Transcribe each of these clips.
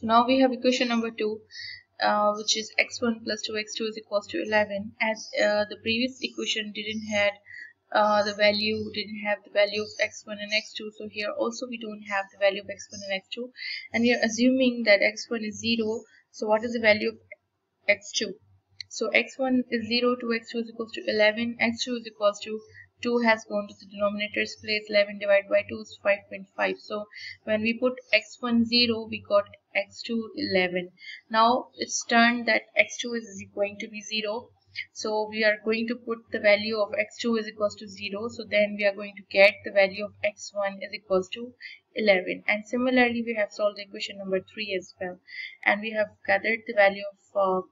so now we have equation number 2 uh, which is x1 plus 2x2 is equals to 11 as uh, the previous equation didn't had uh, the value didn't have the value of x1 and x2 so here also we don't have the value of x1 and x2 and we are assuming that x1 is 0 so what is the value of x2 so x1 is 0 to x2 is equals to 11 x2 is equals to 2 has gone to the denominator's place 11 divided by 2 is 5.5 so when we put x1 0 we got x2 11 now it's turned that x2 is going to be 0 so we are going to put the value of x2 is equals to 0 so then we are going to get the value of x1 is equals to 11 and similarly we have solved equation number 3 as well. And we have gathered the value of uh,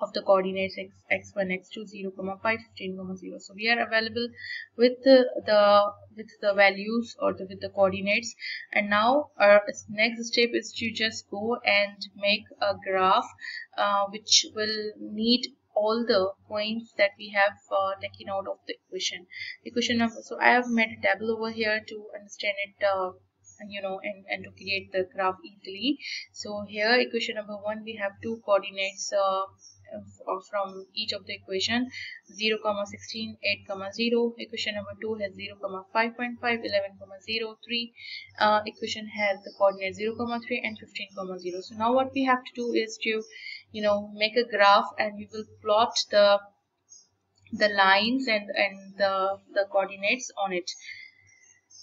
of the coordinates x, x1 x2 0 comma 5 15 comma 0 so we are available with the, the with the values or the, with the coordinates. And now our next step is to just go and make a graph uh, which will need all the points that we have uh, taken out of the equation. Equation number so i have made a table over here to understand it uh, you know and, and to create the graph easily. So here equation number one we have two coordinates uh, from each of the equation 0 comma 16 8 comma 0 equation number 2 has 0 comma 5.5 11 comma 0 3 uh, equation has the coordinate 0 comma 3 and 15 comma 0 so now what we have to do is to you know make a graph and we will plot the the lines and and the the coordinates on it.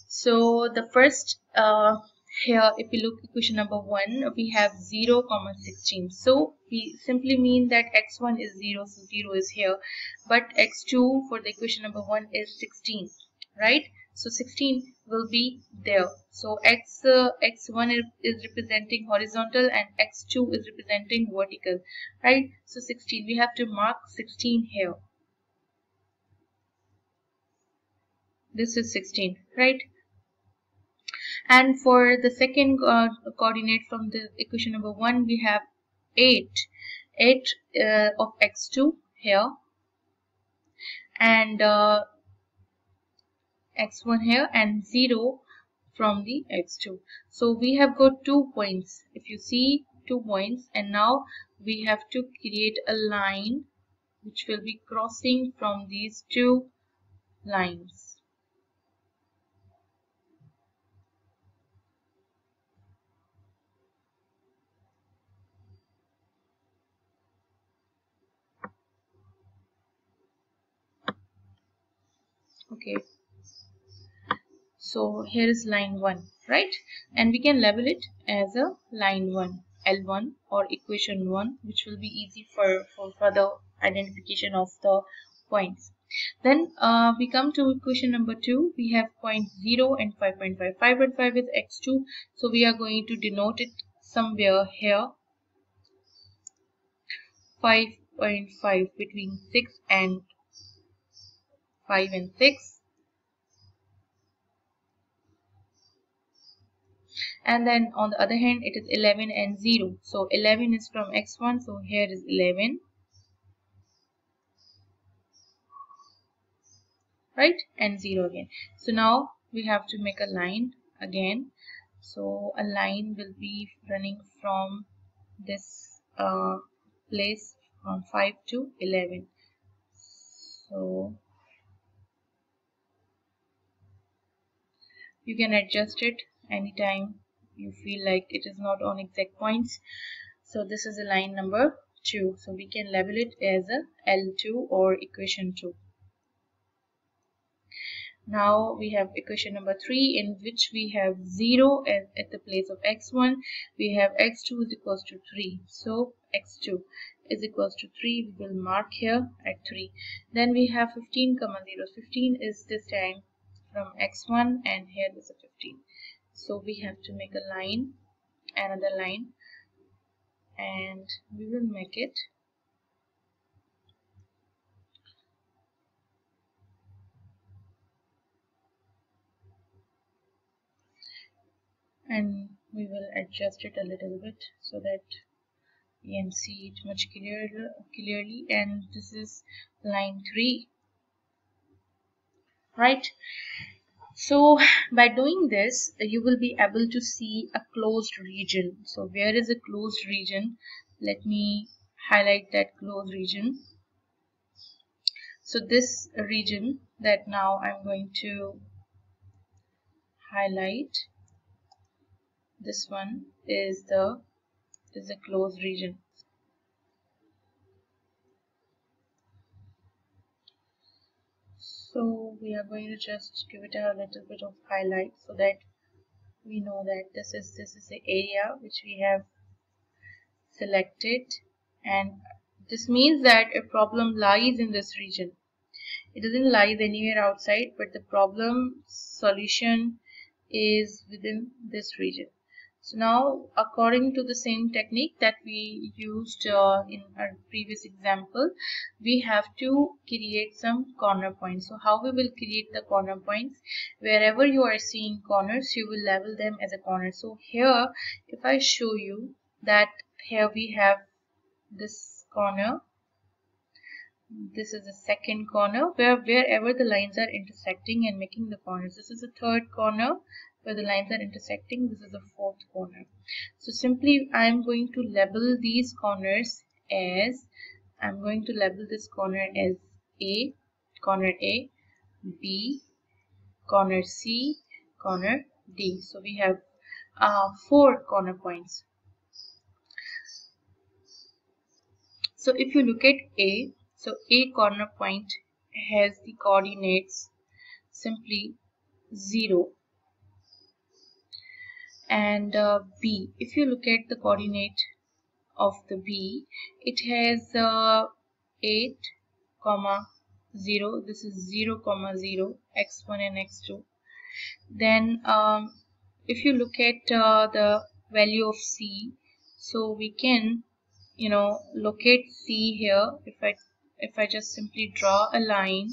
So the first uh, here if we look equation number 1 we have 0 comma 16 so we simply mean that x1 is 0 so 0 is here. But x2 for the equation number 1 is 16 right? So 16 will be there. So x uh, x1 is representing horizontal and x2 is representing vertical right? So 16 we have to mark 16 here. This is 16 right? And for the second uh, coordinate from the equation number 1 we have 8 8 uh, of x2 here. And uh, x1 here and 0 from the x2 so we have got two points. If you see two points and now we have to create a line which will be crossing from these two lines okay. So here is line 1 right? And we can label it as a line 1 L1 or equation 1 which will be easy for, for further identification of the points. Then uh, we come to equation number 2 we have point 0 and 5.5 5.5 is x2 so we are going to denote it somewhere here. 5.5 between 6 and 5 and 6 and then on the other hand it is 11 and 0 so 11 is from x1 so here is 11 right? And 0 again. So now we have to make a line again. So a line will be running from this uh, place from 5 to 11 so you can adjust it anytime you feel like it is not on exact points. So this is a line number 2 so we can label it as a L2 or equation 2 now we have equation number 3 in which we have 0 at, at the place of x1 we have x2 is equals to 3 so x2 is equals to 3 we will mark here at 3 then we have 15 comma 0 15 is this time from x1 and here is a 15 so we have to make a line another line and we will make it and we will adjust it a little bit so that you can see it much clearer clearly. And this is line 3 right? So by doing this you will be able to see a closed region. So where is a closed region? Let me highlight that closed region. So this region that now I'm going to highlight this one is the is a closed region so we are going to just give it a little bit of highlight so that we know that this is this is the area which we have selected. And this means that a problem lies in this region. It doesn't lie anywhere outside but the problem solution is within this region so now according to the same technique that we used uh, in our previous example, we have to create some corner points. So how we will create the corner points? Wherever you are seeing corners, you will label them as a corner. So here, if I show you that here we have this corner this is the second corner where wherever the lines are intersecting and making the corners this is the third corner where the lines are intersecting this is the fourth corner. So simply I'm going to label these corners as I'm going to label this corner as A corner A B corner C corner D. So we have uh, four corner points. So if you look at A so A corner point has the coordinates simply 0 and uh, B. If you look at the coordinate of the B it has uh, 8 comma 0 this is 0 comma 0 x1 and x2 then um, if you look at uh, the value of C so we can you know locate C here. If I if I just simply draw a line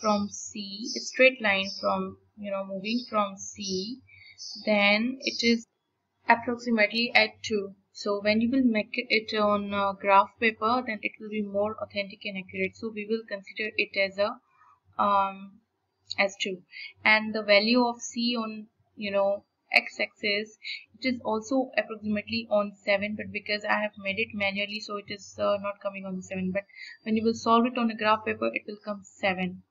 from C a straight line from you know moving from C then it is approximately at 2 so when you will make it on uh, graph paper then it will be more authentic and accurate. So we will consider it as a um, as 2 and the value of c on you know x-axis it is also approximately on 7 but because I have made it manually so it is uh, not coming on the 7 but when you will solve it on a graph paper it will come 7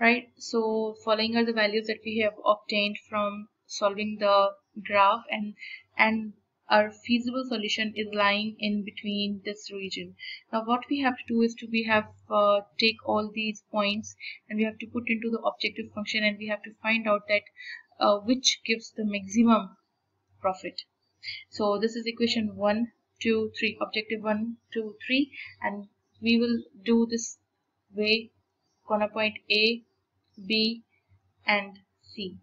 right? So following are the values that we have obtained from solving the graph and and our feasible solution is lying in between this region. Now what we have to do is to we have uh, take all these points and we have to put into the objective function and we have to find out that uh, which gives the maximum profit. So this is equation 1 2 3 objective 1 2 3 and we will do this way corner point a B and C.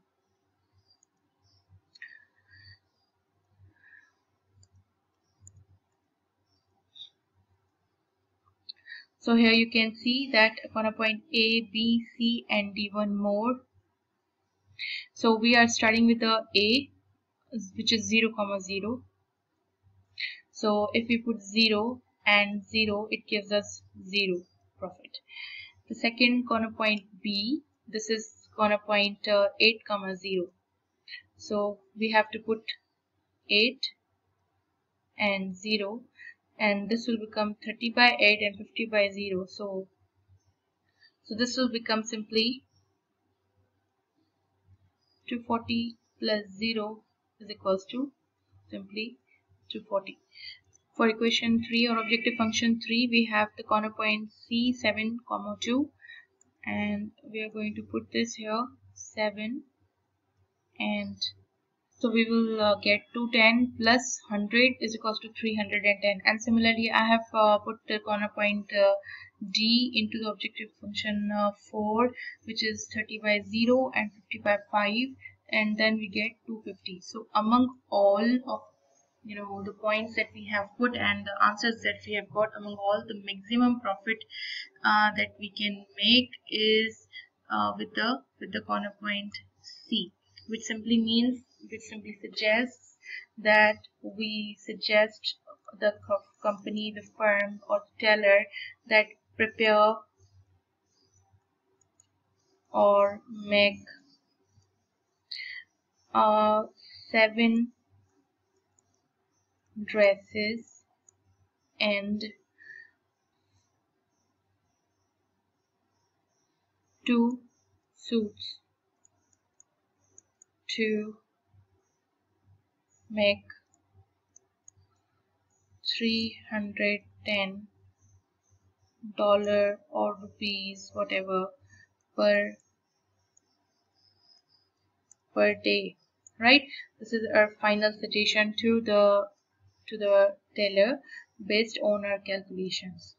So here you can see that corner point A, B, C and D one more. So we are starting with the A which is 0 comma 0. So if we put 0 and 0 it gives us 0 profit. The second corner point B this is gonna point uh, 8 comma 0 so we have to put 8 and 0 and this will become 30 by 8 and 50 by 0 so so this will become simply 240 plus 0 is equals to simply 240 for equation 3 or objective function 3 we have the corner point c 7 comma 2 and we are going to put this here 7 and so we will uh, get 210 plus 100 is equals to 310 and similarly I have uh, put the corner point uh, D into the objective function uh, 4 which is 30 by 0 and 50 by 5 and then we get 250 so among all of you know the points that we have put and the answers that we have got among all the maximum profit uh, that we can make is uh, with the with the corner point C which simply means which simply suggests that we suggest the co company the firm or the tailor that prepare or make uh, seven dresses and two suits to make 310 dollar or rupees whatever per per day right? This is our final citation to the to the tailor based on our calculations.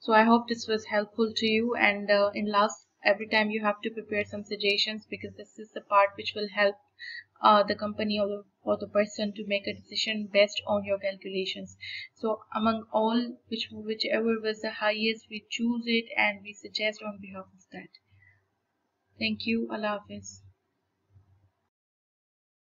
So i hope this was helpful to you and uh, in last every time you have to prepare some suggestions because this is the part which will help uh, the company or the, or the person to make a decision based on your calculations. So among all which whichever was the highest we choose it and we suggest on behalf of that. Thank you. Allah hafiz